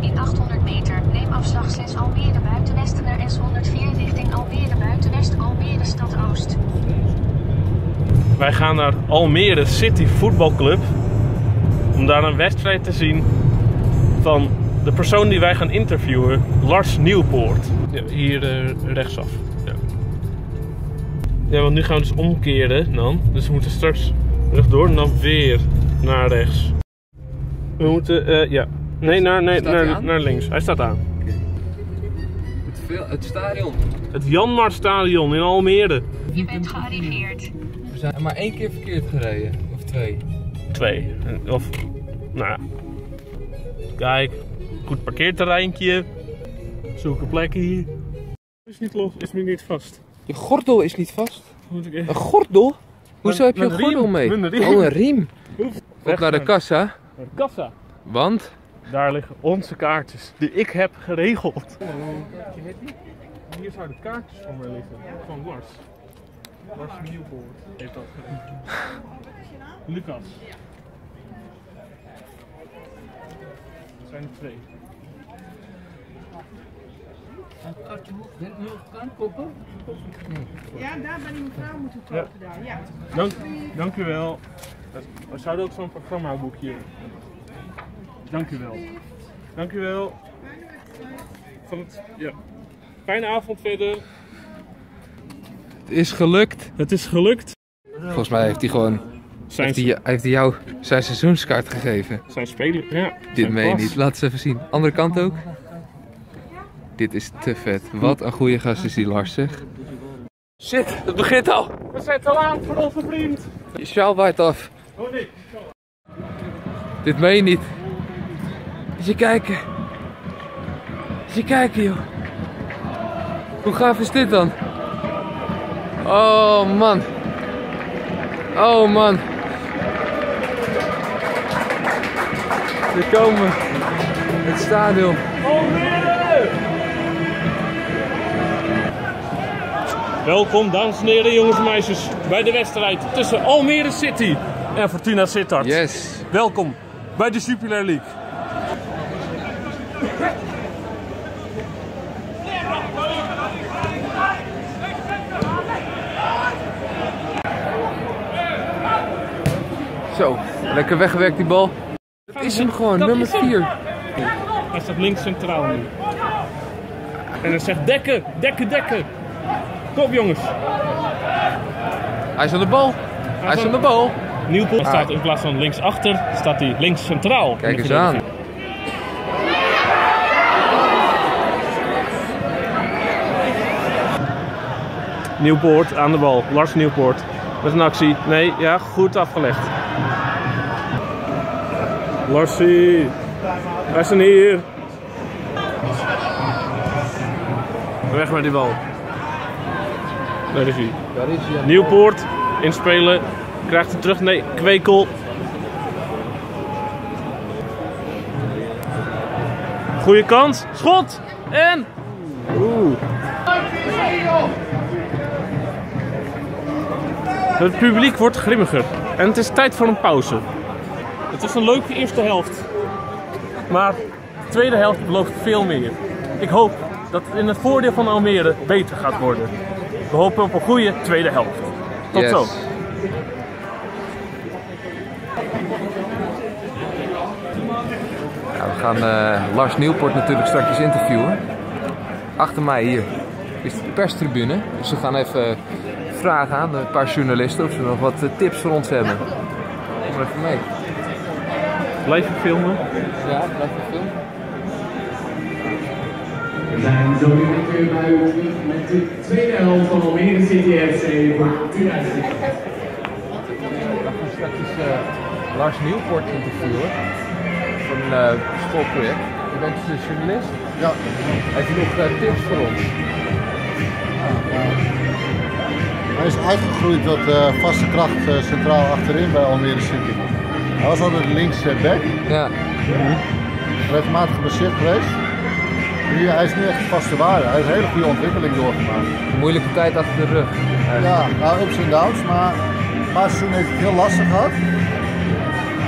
In 800 meter neem afslag 6 Almere Buitenwesten naar S104 richting Almere Buitenwest Almere Stad Oost. Wij gaan naar Almere City Voetbalclub om daar een wedstrijd te zien van de persoon die wij gaan interviewen, Lars Nieuwpoort. Ja, hier eh, rechtsaf. Ja. ja, want nu gaan we dus omkeren dan. Dus we moeten straks rechtdoor en dan weer naar rechts. We moeten, eh, ja. Nee, naar, nee, naar, naar links. Hij staat aan. Het, veel- het stadion. Het Janmar Stadion in Almere. Je bent gearriveerd. We zijn maar één keer verkeerd gereden. Of twee. Twee. Of, nou ja. Kijk, goed parkeerterreintje. Zoek een plek hier. Is niet los, is me niet vast. Je gordel is niet vast. Moet ik even... Een gordel? Hoezo heb je een gordel riem, mee? riem. Oh, een riem. Oef, Op naar de kassa. Naar de kassa. Want? Daar liggen onze kaartjes, die ik heb geregeld. Hier zouden kaartjes van mij liggen, van Lars. Lars Nieuwpoort heeft dat geregeld. Lucas. Dat zijn er twee. Ja, daar bij die mevrouw moeten kopen daar. Ja. Dank, dank u wel. We zouden ook zo'n programmaboekje. Dank u wel. Dank u wel. Van het, ja. Fijne avond verder. Het is gelukt. Het is gelukt. Volgens mij heeft hij gewoon... Zijn, Heeft hij, heeft hij jou zijn seizoenskaart gegeven. zijn spelers, ja. Dit meen je niet. Laat eens even zien. Andere kant ook. Dit is te vet. Wat een goede gast is die Lars, zeg. Shit, het begint al. We zijn te laat voor onze vriend. Je sjaal waait af. Oh nee. Dit meen je niet. Je kijken. Je kijken, joh. Hoe gaaf is dit dan? Oh, man. Oh, man. We komen. Het stadion. Welkom, dames en heren, jongens en meisjes, bij de wedstrijd tussen Almere City en Fortuna Sittard. Yes. Welkom bij de Jupiler League. Zo, lekker weggewerkt die bal. Dat is hem gewoon, Dat nummer is hem. 4. Hij staat links centraal nu. En hij zegt dekken, dekken, dekken. Kom jongens. Hij is aan de bal. Hij is aan de bal. Nieuwpoort staat in plaats van links achter, staat hij links centraal. Kijk eens aan. Nieuwpoort aan de bal. Lars Nieuwpoort. Met een actie. Nee, ja, goed afgelegd. Larsie. Wij zijn hier. Weg met die bal. Daar is hij. Nieuwpoort inspelen. Krijgt hij terug. Nee, Kwekel. Goeie kans. Schot. En. Oeh. Het publiek wordt grimmiger. En het is tijd voor een pauze. Het is een leuke eerste helft. Maar de tweede helft belooft veel meer. Ik hoop dat het in het voordeel van Almere beter gaat worden. We hopen op een goede tweede helft. Tot Yes. zo. Ja, we gaan eh, Lars Nieuwpoort natuurlijk straks interviewen. Achter mij hier is de perstribune. Dus we gaan even vragen aan een paar journalisten of ze nog wat eh, tips voor ons hebben. Kom even mee. Blijf je filmen. Ja, blijf je filmen. We zijn zo weer bij u met de tweede helft van Almere City FC voor 2000. We gaan straks eh, Lars Nieuwpoort interviewen voor een eh, schoolproject. Je bent dus journalist? Ja, Heeft u nog eh, tips voor ons? Hij is uitgegroeid tot eh, vaste kracht eh, centraal achterin bij Almere City. Hij was altijd links eh, back, Ja, regelmatig geblesseerd geweest. Nu, hij is nu echt een vaste waarde. Hij heeft een hele goede ontwikkeling doorgemaakt. moeilijke tijd achter de rug. Ja, nou ups en downs, maar een paar seizoenen heeft hij het heel lastig gehad.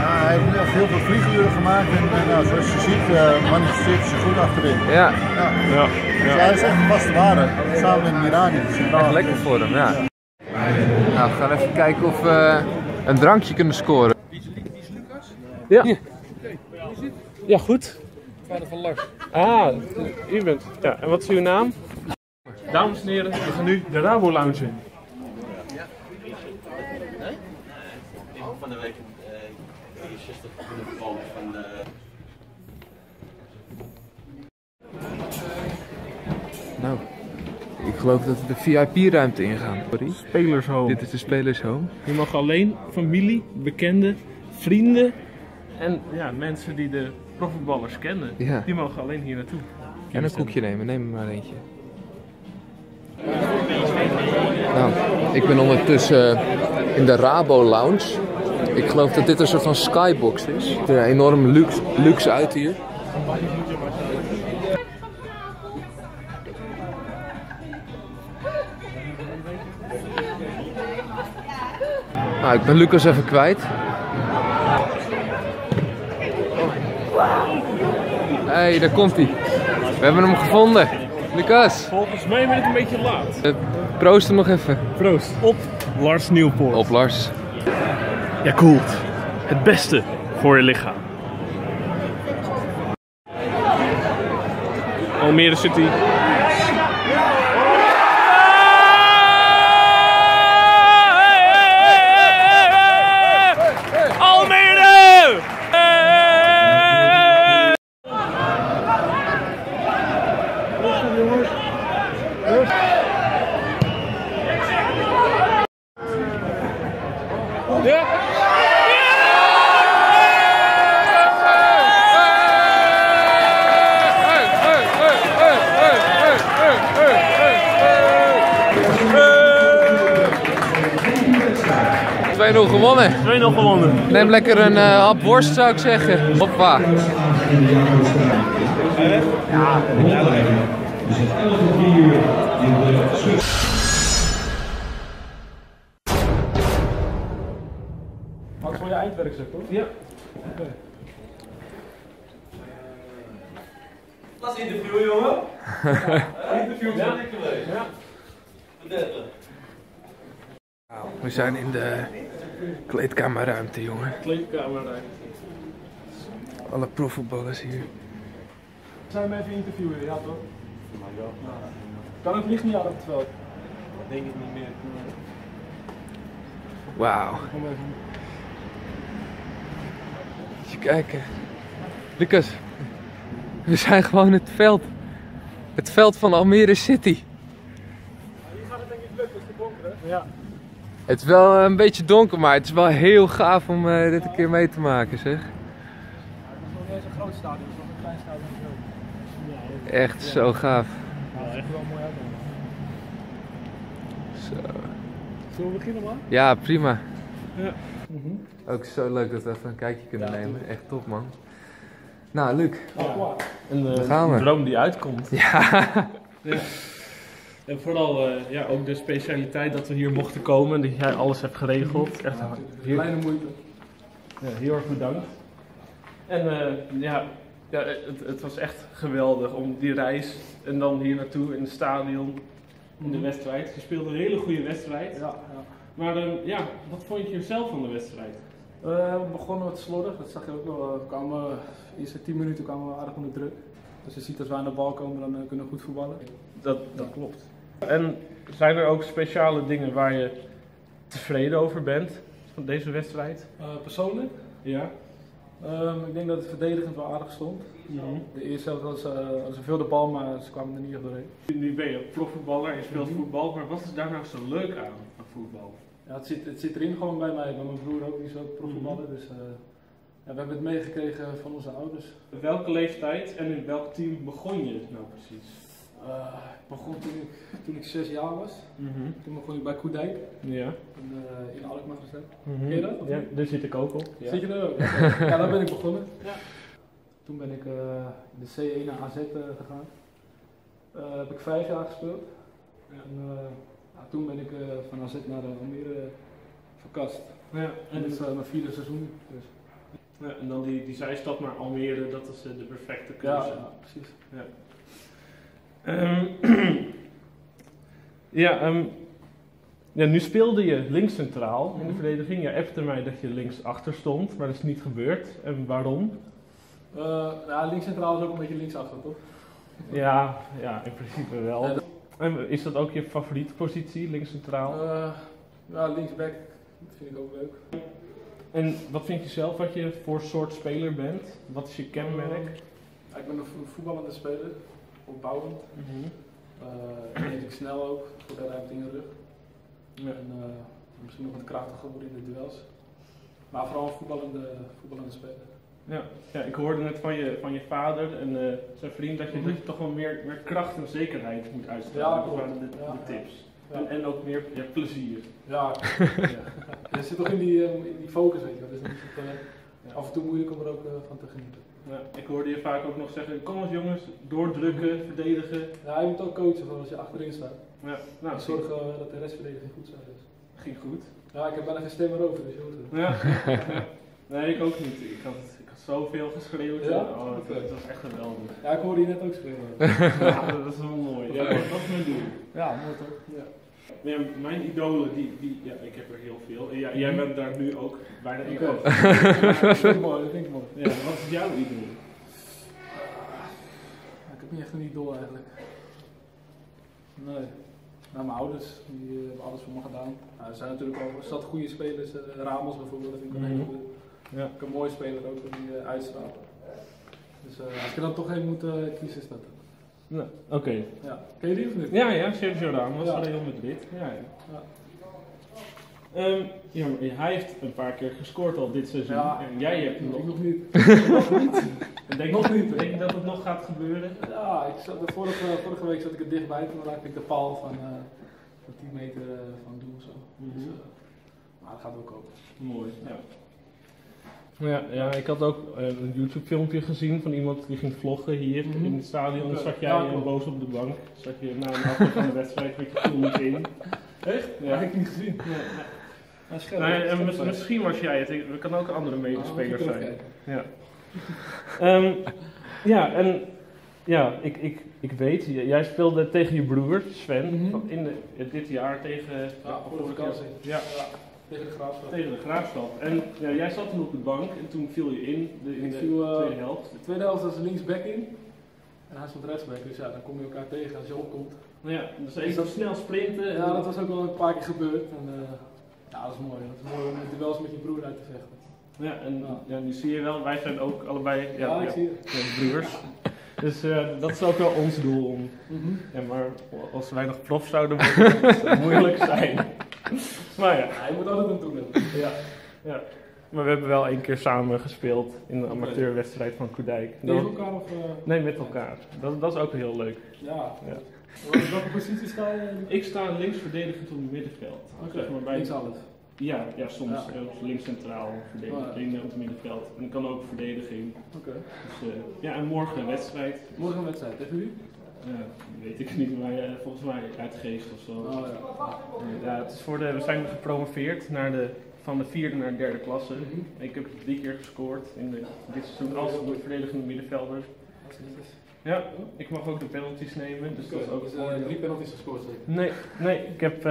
Ja, hij heeft echt heel veel vlieguren gemaakt en nou, zoals je ziet eh, manifesteert hij zich goed achterin. Ja, Ja. Ja. Dus hij is echt een vaste waarde, samen met Mirani. centraal. echt lekker voor hem, ja. We gaan even kijken of we een drankje kunnen scoren. Ja. Ja, goed. Vader van Lars. Ah, u bent. Ja, en wat is uw naam? Dames en heren, we gaan nu de Rabo Lounge in. van de week uh, 63 kunnen gevallen van de... Nou, ik geloof dat we de VIP-ruimte ingaan. Sorry. Spelershome. Dit is de spelershome. Je mag alleen familie, bekenden, vrienden en ja, mensen die de profvoetballers kennen, Ja. die mogen alleen hier naartoe. En een koekje nemen, neem er maar eentje. Nou, ik ben ondertussen eh, in de Rabo Lounge. Ik geloof dat dit een soort van skybox is. Het er enorm luxe, luxe uit hier. Nou, ik ben Lucas even kwijt. Hé, hey, daar komt hij. We hebben hem gevonden. Lucas, Volgens mij ben ik een beetje laat. eh, proost hem nog even. Proost. Op Lars Nieuwpoort. Op Lars. Yakult. Het beste voor je lichaam. Almere City. 2-0 gewonnen. 2-0 gewonnen. Neem lekker een eh, hap worst zou ik zeggen. Hoppa. Wat voor je eindwerk zeg toch? Ja. Dat is interview, jongen. interview is lekker geweest. Ja. Vertel. We zijn in de kleedkamerruimte, jongen. Kleedkamer. Alle profvoetballers hier. Zijn we even interviewen, ja toch? Kan ook licht niet aan op het veld. Denk ik niet meer. Wauw. Even kijken. Lucas, we zijn gewoon het veld. Het veld van Almere City. Ja. Het is wel een beetje donker, maar het is wel heel gaaf om eh, dit een keer mee te maken, zeg. Het is nog niet eens een groot stadion, het is nog een klein stadion. zo. Echt zo gaaf. Ja, echt wel mooi uit. Zo. Zullen we beginnen man? Ja, prima. Ja. Ook zo leuk dat we even een kijkje kunnen nemen. Echt top, man. Nou, Luc. En Daar gaan we. Een droom die uitkomt. Ja. En vooral eh, ja, ook de specialiteit dat we hier mochten komen, dat jij alles hebt geregeld. Echt heel, Kleine moeite. ja, heel erg bedankt. En eh, ja, ja het, het was echt geweldig om die reis en dan hier naartoe in het stadion, in de wedstrijd. Je speelde een hele goede wedstrijd. Ja, ja. Maar eh, ja, wat vond je zelf van de wedstrijd? Eh, we begonnen wat slordig, dat zag je ook wel. We kwamen, de eerste 10 minuten kwamen we aardig onder druk. Dus je ziet als we aan de bal komen, dan kunnen we goed voetballen. Dat, dat klopt. En zijn er ook speciale dingen waar je tevreden over bent van deze wedstrijd? Eh, persoonlijk, Ja. ehm, ik denk dat het verdedigend wel aardig stond. De eerste helft was, eh ze veel de bal, maar ze kwamen er niet echt doorheen. Nu ben je profvoetballer en je speelt voetbal, maar wat is daar nou zo leuk aan, aan voetbal? Ja, het, zit, het zit erin gewoon bij mij, bij mijn broer ook, die is ook profvoetballer. Dus eh, ja, we hebben het meegekregen van onze ouders. Welke leeftijd en in welk team begon je nou precies? Eh, ik begon toen ik, toen ik zes jaar was. Toen begon ik bij Koedijk Ja. in, eh, in Alkmaar gezet. Ken je dat? Ja, niet? daar zit ik ook op. Ja. Zit je er ook? ja, daar ben ik begonnen. Toen ben ik eh, de C1 naar AZ gegaan. Eh, heb ik vijf jaar gespeeld. En, eh, ja, toen ben ik eh, van AZ naar Almere verkast. Ja. En dit is eh, mijn vierde seizoen. Dus. Ja, en dan die, die zijstap naar Almere, dat is de perfecte Ja, keuze. ja, precies. Ehm, ja, ehm, ja, nu speelde je links centraal in de verdediging. Je appte mij dat je links achter stond, maar dat is niet gebeurd. En waarom? Eh, ja, links centraal is ook een beetje linksachter, toch? Ja, ja in principe wel. Ja, En is dat ook je favoriete positie, links centraal? Eh, ja, linksback, dat vind ik ook leuk. En wat vind je zelf wat je voor soort speler bent? Wat is je kenmerk? Ja, ik ben een vo- voetballende speler, opbouwend. Eh redelijk snel ook, goed de ruimte in de rug. Ja. En eh, misschien nog wat krachtiger worden in de duels. Maar vooral een voetballende, voetballende speler. Ja. ja, ik hoorde net van je, van je vader en eh, zijn vriend dat je, Mhm. dat je toch wel meer, meer kracht en zekerheid moet uitstralen. Ja, klopt. de, Ja. de tips. Ja. En, en ook meer ja, plezier. Ja, ja. je zit toch in die, in die focus, weet je. Dus is af en toe moeilijk om er ook van te genieten. Ja, ik hoorde je vaak ook nog zeggen, kom eens jongens, doordrukken, verdedigen. Ja, je moet ook coachen van als je achterin staat. Ja, nou, En zorgen eh, dat de restverdediging goed staat. Dus. ging goed. Ja, ik heb bijna geen stem meer over, dus het. Ja. Nee, ik ook niet. Ik had, ik had zoveel geschreeuwd. Ja? Oh, dat, was echt geweldig. Ja, ik hoorde je net ook spelen. Ja, dat is wel mooi. Ja, dat is mijn doel. Ja, mooi toch? Ja. Ja, mijn idolen, die, die, ja, ik heb er heel veel. En jij bent daar nu ook bijna één ook. dat vind ik mooi, dat vind ik mooi. Ja, wat is jouw idool? Ik heb niet echt een idool eigenlijk. Nee. Nou, mijn ouders, die eh, hebben alles voor me gedaan. Nou, er zijn natuurlijk al zat goede spelers, eh, Ramos bijvoorbeeld, dat vind ik een hele Mhm. goede. Ja. Een mooie speler ook, die uh, uitstraalt. Dus eh, als ik er dan toch één moet kiezen, is dat Nou, oké. Ja. Ken je die of niet? Ja, ja, Sergio Ramos, Ja. Real Madrid. Ja, ja. Ja. Ehm, ja, hij heeft een paar keer gescoord al dit seizoen. Ja. En jij hebt Ik nog. nog niet. En Denk, nog niet. Denk dat het nog gaat gebeuren? Ja, ik zat, de vorige, vorige week zat ik er dichtbij, toen raakte ik de paal van, eh van 10 meter eh, van doel of zo. Dus, eh, maar dat gaat ook komen. Mooi, ja. Ja, ja, ik had ook eh, een YouTube filmpje gezien van iemand die ging vloggen hier Mhm. in het stadion. Dan zat jij Ja, boos op de bank. Zat je na een afloop van de wedstrijd met je niet in. Echt? Ja. Dat heb ik niet gezien. Ja, Ja, scherp, Nee, scherp en mis- zijn. misschien was jij het. Er kan ook een andere Ah, medespeler zijn. Ja. Ehm, ja, en ja, ik, ik, ik weet, jij speelde tegen je broer Sven Mhm. van in de, dit jaar tegen, Ja, voor de vakantie. Ja, tegen de graafschap. tegen de graafschap. En ja, jij zat toen op de bank en toen viel je in de, in Ik de viel, eh, tweede helft. De tweede helft was linksback in. En hij stond rechtsback, dus ja, dan kom je elkaar tegen als je opkomt. Nou ja, dus even snel sprinten. Ja, dat was ook wel een paar keer gebeurd. En, eh, ja, dat is mooi. Dat is mooi om duels met je broer uit te vechten. Ja, en Ja. ja, nu zie je wel, wij zijn ook allebei ja, Ja, ik ja, zie het. ja, broers. Dus eh, dat is ook wel ons doel om Mhm. Maar als wij nog prof zouden worden, zou het moeilijk zijn. Maar ja, je moet altijd een doen hebben. ja, ja. Maar we hebben wel één keer samen gespeeld in de amateurwedstrijd van Koedijk. Dat- elkaar of... eh, nee, met elkaar. Dat, dat is ook heel leuk. ja. Ja. Wel- Welke positie sta je? Ik sta links verdedigend op het middenveld. Oké, Zeg maar bij, links alles. ja, ja, soms Ja. eh, links centraal verdedigend Oh, op het middenveld. En ik kan ook verdediging. Oké. Dus, eh, ja, en morgen een wedstrijd. Morgen een wedstrijd, tegen wie? Ja, weet ik niet, maar eh, volgens mij uit Geest of zo. Oh ja. Ja, het is voor de, we zijn gepromoveerd naar de, van de vierde naar de derde klasse. Mhm. Ik heb drie keer gescoord in de, dit seizoen als verdedigende middenvelder. Ja, ik mag ook de penalties nemen, dus dat is ook Dus, eh, drie penalties gescoord zeker? Nee, nee, ik heb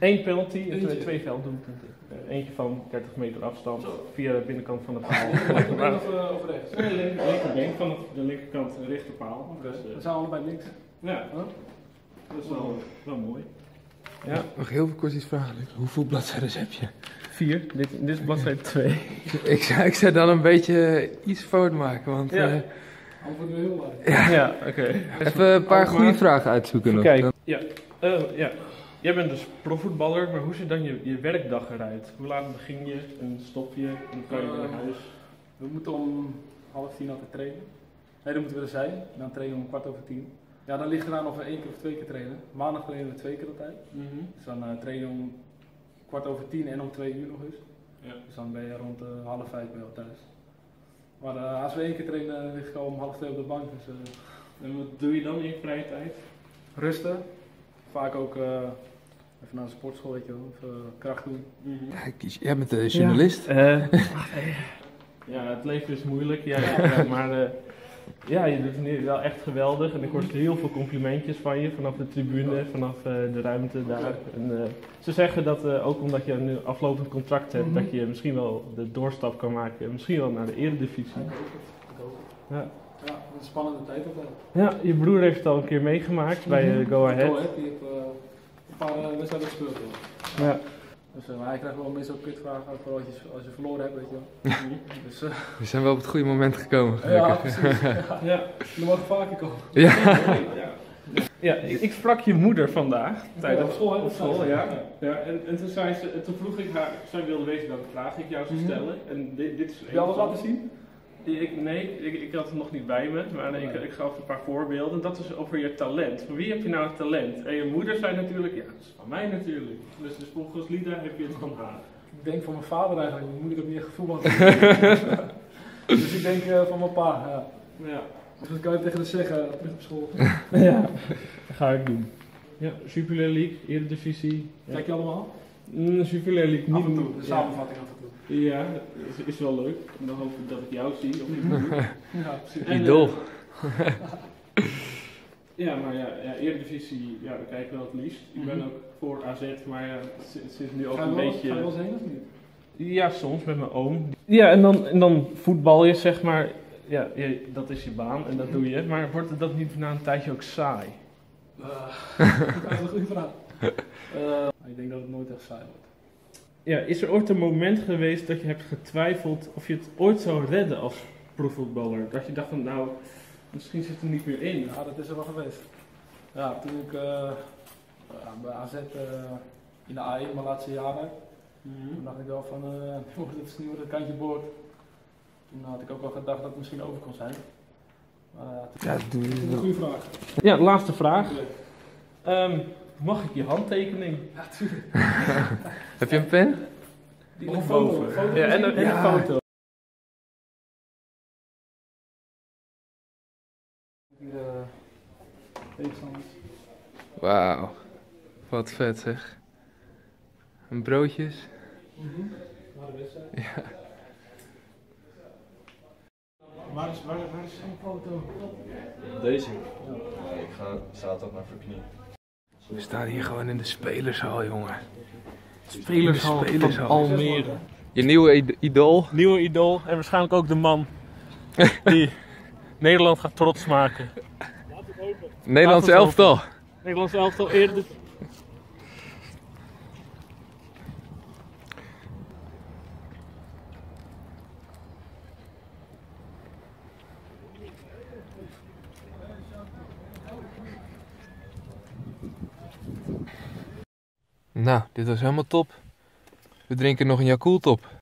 eh, één penalty en twee, twee velddoelpunten. Eh, eentje van 30 meter afstand via de binnenkant van de paal. Linkerbeen of, eh, of rechts? Nee, link- linkerbeen van de linkerkant een rechterpaal. Oké, Dus, eh, we zijn allebei links. ja, dat is wel, wel mooi. Ja, Nog heel veel kort iets vragen. Hoeveel bladzijden heb je? vier. Dit, dit is bladzijde 2. ik, zou, ik zou dan een beetje iets fout maken, want... Ja. eh, Antwoord weer heel lang. Ja, oké. even een paar goede vragen uitzoeken nog. Kijk, ja, eh, ja. Jij bent dus profvoetballer, maar hoe ziet dan je, je werkdag eruit? Hoe laat begin je en stop je en kan je weer naar huis? We moeten om half tien altijd trainen. Nee, dan moeten we er zijn. Dan trainen we om kwart over tien. Ja, dan ligt eraan of we één keer of twee keer trainen. Maandag trainen we twee keer altijd. Dus dan eh, trainen we om kwart over tien en om twee uur nog eens. Ja. Dus dan ben je rond eh, half vijf bij jou thuis. Maar eh, als we één keer trainen, lig ik al om half twee op de bank. Dus eh, En wat doe je dan in je vrije tijd? rusten. Vaak ook eh, even naar de sportschool, weet je wel. Of eh, kracht doen. Ja, kies- jij bent de journalist. Eh, Ja, het leven is moeilijk, ja, ja, maar eh, ja, je doet het nu wel echt geweldig. En ik hoor heel veel complimentjes van je vanaf de tribune, vanaf eh, de ruimte daar. En, eh, ze zeggen dat eh, ook omdat je nu aflopend contract hebt, Mhm. dat je misschien wel de doorstap kan maken, misschien wel naar de eredivisie. Ja. Ja, een spannende tijd ook wel. ja, je broer heeft het al een keer meegemaakt bij eh, Go Ahead. Go Ahead, die heeft eh, een paar eh, wedstrijden gespeeld. hoor. Ja. Dus, eh, maar hij krijgt wel meestal kutvragen, vooral als je, als je verloren hebt, weet je wel. dus, eh, We zijn wel op het goede moment gekomen. ja, gelukkig. precies. Ja, Ja. dat mag vaker komen. Ja. Ja, ja ik, ik sprak je moeder vandaag tijdens op school, op school, ja. ja en, en toen, zei ze, en toen vroeg ik haar, zij wilde weten welke vraag ik jou zou Mhm. stellen. En dit, dit is Heb je al wat een van- laten zien? Ik, nee, ik, ik had het nog niet bij me, maar nee, ik, ik gaf een paar voorbeelden. Dat is over je talent. Van wie heb je nou het talent? En je moeder zei natuurlijk, ja, dat is van mij natuurlijk. Dus, dus volgens Lida heb je het van haar. Ik denk van mijn vader eigenlijk, mijn moeder niet echt gevoel aan. dus ik denk eh, van mijn pa, ja. Ja, Dus dat kan je tegen de zeggen, terug op school. ja. dat ga ik doen. Ja, Jupiler League, Eredivisie. Kijk je allemaal? Mm, Jupiler League Af en niet. toe, de samenvatting af en toe. Ja, dat is, is wel leuk. En dan hoop ik dat ik jou zie. Of. Ja, precies. Idool. eh, ja, maar ja, ja, Eredivisie, ja, daar kijk ik wel het liefst. Ik ben Mhm. ook voor AZ, maar ja, het is- nu ook een beetje... ga je wel eens heen of niet? Ja, soms met mijn oom. Ja, en dan, en dan voetbal je, zeg maar. Ja, je- dat is je baan en dat doe je. Maar wordt het dat niet na een tijdje ook saai? Dat is een goede vraag. Eh, ik denk dat het nooit echt saai wordt. Ja, is er ooit een moment geweest dat je hebt getwijfeld of je het ooit zou redden als profvoetballer? Dat je dacht van, nou, misschien zit er niet meer in. Ja, dat is er wel geweest. Ja, toen ik eh, bij AZ eh, in de A1 mijn laatste jaren, toen dacht ik wel van, eh oh, dit is nu het kantje boord. Toen had ik ook wel gedacht dat het misschien over kon zijn. Maar ja, doe is een goede vraag. Ja, laatste vraag. Ehm, mag ik je handtekening? Ja, tuurlijk. Heb je een pen? Die Of boven. boven? Foto Ja, en, een- en Ja. een foto. Eh. Wauw. Wat vet zeg. En broodjes. Wedstrijd. Ja. Waar is, waar, waar is zijn foto? Deze? Nee, ik ga zaterdag naar Verknie. We staan hier gewoon in de spelershal, jongen. Spelershal In de spelershal. van Almere. Je nieuwe id- idool. Nieuwe idool en waarschijnlijk ook de man die Nederland gaat trots maken. Nederlands Laat het elftal. Nederlands elftal eerder. Nou, dit was helemaal top. We drinken nog een Yakult op.